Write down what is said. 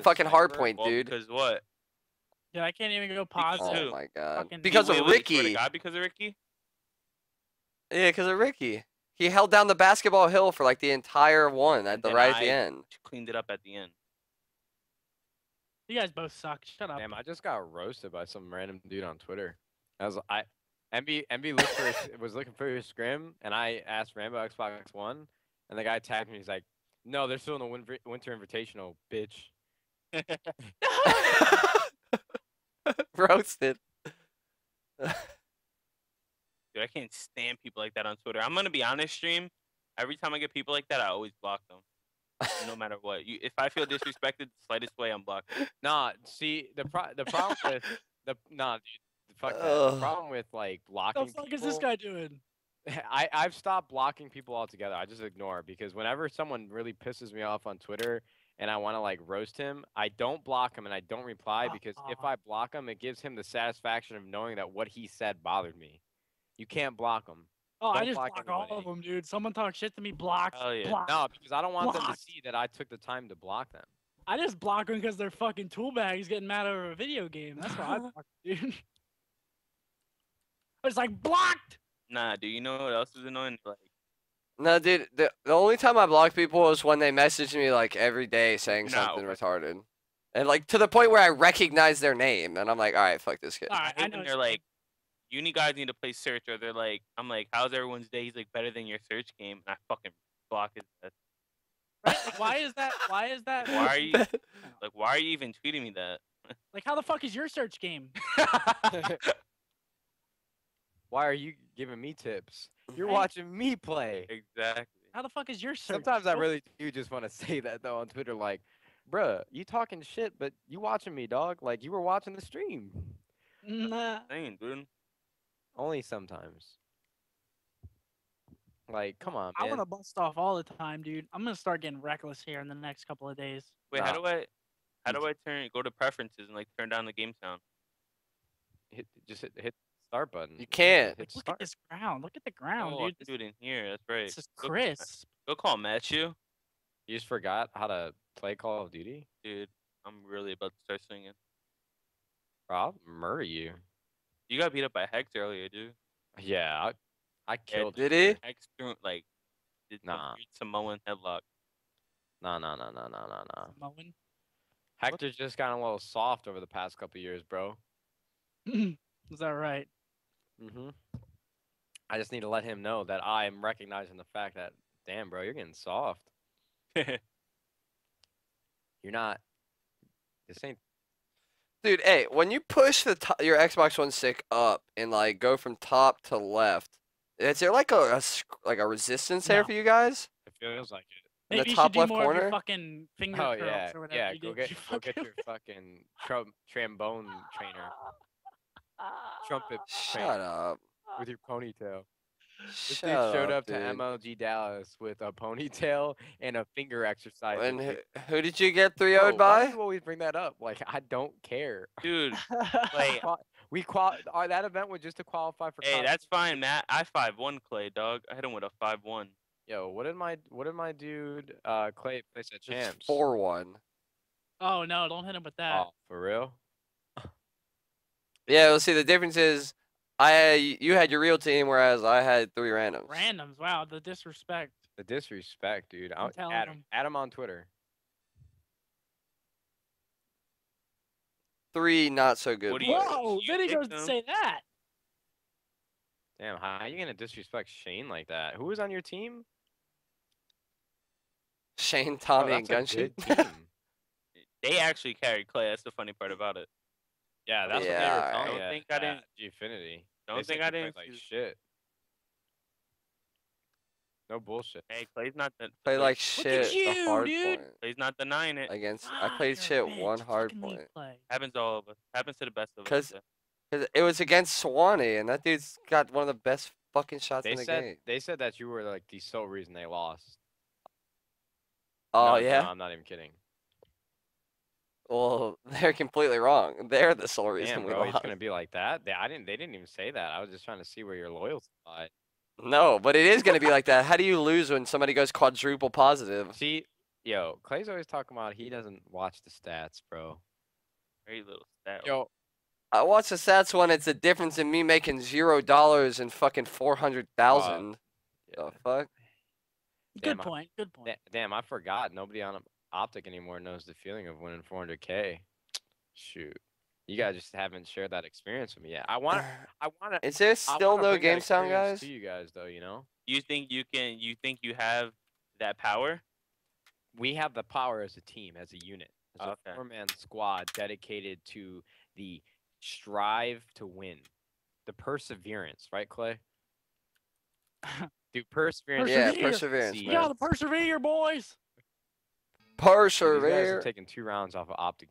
in fucking hard point, Well, dude. Because what? Yeah, I can't even go Because positive. Oh my god. Fucking- Because Wait, of wait, swear to Ricky. God, because of Ricky? Yeah, because of Ricky. He held down the basketball hill for like the entire one at And the then right at the end. Cleaned it up at the end. You guys both suck. Shut up. Damn, I just got roasted by some random dude on Twitter. I was I MB MB looked for his, was looking for his scrim, and I asked Rambo Xbox One, and the guy tagged me. He's like, "No, they're still in the winter, winter invitational, bitch." Roasted. Dude, I can't stand people like that on Twitter. I'm gonna be honest, stream. Every time I get people like that, I always block them. no matter what. You, if I feel disrespected the slightest way, I'm blocked. Nah, see the pro- the problem with the nah, dude, fuck that. The problem with like blocking. What the fuck is this guy doing? I I've stopped blocking people altogether. I just ignore because whenever someone really pisses me off on Twitter and I want to like roast him, I don't block him and I don't reply uh because if. I block him, it gives him the satisfaction of knowing that what he said bothered me. You can't block him. Oh, I Don't just block block all of them, dude. Someone talk shit to me, block, Oh yeah. block. No, because I don't want them to see that I took the time to block them. I just block them because they're fucking tool bags getting mad over a video game. That's why I block, dude. I was like blocked. Nah, dude. You know what else is annoying? Like, No, dude. The, the only time I block people is when they message me like every day saying No. something retarded. And like to the point where I recognize their name and I'm like, all right, fuck this kid. All right, I I hate know. they're you're saying. like, uni guys need to play search, or they're like, I'm like, how's everyone's day? He's like, better than your search game. And I fucking block his ass. Right? Like, why is that? Why is that? Why are you like? Why are you even tweeting me that? Like, how the fuck is your search game? Why are you giving me tips? You're Hey. watching me play. exactly. How the fuck is your search? Sometimes I really do just want to say that though on Twitter, like, bruh, you talking shit, but you watching me, dog. Like you were watching the stream. Nah. Dang, dude. Only sometimes. Like, come on, man. I man. want to bust off all the time, dude. I'm gonna start getting reckless here in the next couple of days. Wait, how do I? How do I turn? Go to preferences and like turn down the game sound. hit, just hit, hit the start button. You can't. Hit Look start. at this ground. Look at the ground, oh, I dude. can do it in here. That's right. This is Go- crisp. Go call Matthew, You just forgot how to play Call of Duty. dude. I'm really about to start swinging. Bro, I'll murder you. You got beat up by Hex earlier, dude. Yeah, I, I killed. Did he? Hex threw like did some Nah. weird Samoan headlock. No, no, no, no, no, no, no. Samoan. Hector's just gotten a little soft over the past couple years, bro. is that right? Mm-hmm. I just need to let him know that I am recognizing the fact that, damn, bro, you're getting soft. You're not. This ain't. Dude, hey, when you push the to- your Xbox One stick up and like go from top to left, is there like a, a like a resistance there No. for you guys? It feels like it. In the Maybe you top should do left more of corner? your fucking finger Oh curls yeah, or whatever yeah. you Go did. get You go get your fucking trum- trombone trainer, trumpet Shut up. with your ponytail. This Shut dude showed up, dude. to MLG Dallas with a ponytail and a finger exercise. And who, who did you get 3 Bro, 0'd why by? do you always bring that up? Like I don't care. Dude, Like, we qual uh, that event was just to qualify for. hey, college that's fine, Matt. I five one Clay, dog. I hit him with a five one. Yo, what did my what did my dude uh Clay place at champs? 4 1. oh no! Don't hit him with that. Oh, for real? Yeah, well, see, the difference is I you had your real team, whereas I had three randoms. Randoms. Wow, the disrespect. The disrespect, dude. I'm telling add him. him. Add him on Twitter. Three not so good. What you- Whoa! you Then he goes to say that. Damn, how are you gonna disrespect Shane like that? Who was on your team? Shane, Bro, Tommy, and that's Gunship. They actually carried Clay. That's the funny part about it. Yeah, that's Yeah, what they were alright. telling Don't think I didn't- Gfinity. Don't They think I didn't. like shit. No bullshit. Hey, Clay's not the Play like Look at shit. you, a hard dude. point Clay's not denying it. against. I played you're shit bitch. one hard point. Happens to all of us. Happens to the best of us. Because, it was against Swanee, and that dude's got one of the best fucking shots They in the said game. they said that you were like the sole reason they lost. Oh No, no, yeah. I'm not even kidding. Well, they're completely wrong. They're the sole reason Damn, we bro, it's gonna be like that. They, I didn't. They didn't even say that. I was just trying to see where your loyalty lied. No, but it is gonna be like that. How do you lose when somebody goes quadruple positive? See, Yo, Clay's always talking about he doesn't watch the stats, bro. Very little stats. Yo, I watch the stats one. It's a difference in me making zero dollars and fucking four hundred thousand. The fuck? Good Damn, I- point. Good point. damn, I forgot. Nobody on Optic anymore knows the feeling of winning 400k. Shoot, you guys just haven't shared that experience with me yet. I want, I want to. Is there still no game sound, guys? To you guys, though, you know, You think you can? You think you have that power? we have the power as a team, as a unit, as Okay. a four-man squad dedicated to the strive to win, the perseverance, right, Clay? Dude, perseverance. Yeah, perseverance, See, You man. gotta persevere, boys. Dude, These guys Persevere. are taking two rounds off of Optic